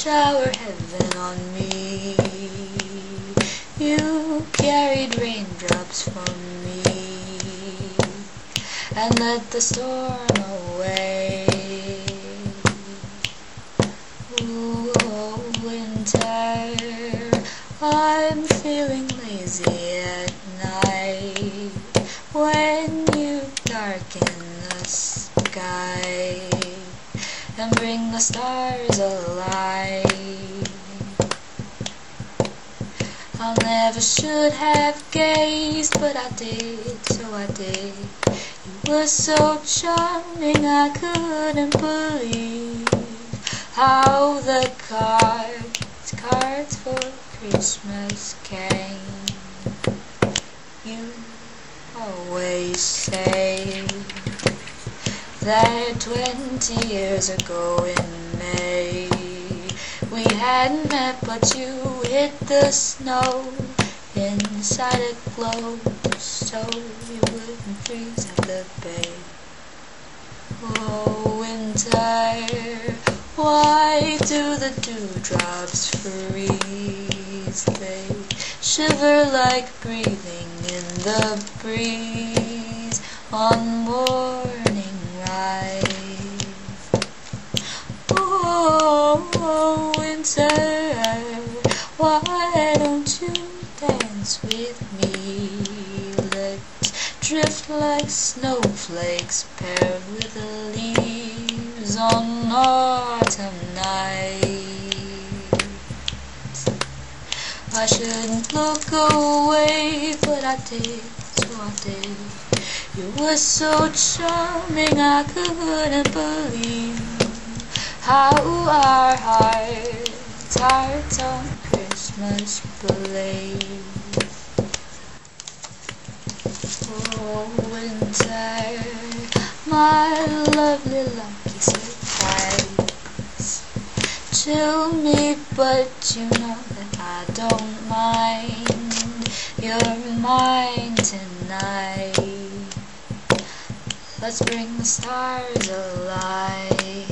shower heaven on me. You carried raindrops for me and let the storm away. Ooh, oh, winter, I'm feeling lazy at night when you darken the sky and bring the stars alive. I never should have gazed, but I did, so I did. You were so charming, I couldn't believe how the cards, cards for Christmas came. You always say that twenty years ago in May we hadn't met, but you hit the snow inside a globe so you wouldn't freeze at the bay. Oh, winter, why do the dewdrops freeze? They shiver like breathing in the breeze on Why don't you dance with me? Let's drift like snowflakes paired with the leaves on autumn night. I shouldn't look away, but I did, so I did. You were so charming, I couldn't believe how our hearts, hearts on Christmas blaze. Oh, winter, my lovely lucky surprise. Chill me, but you know that I don't mind. You're mine tonight. Let's bring the stars alive.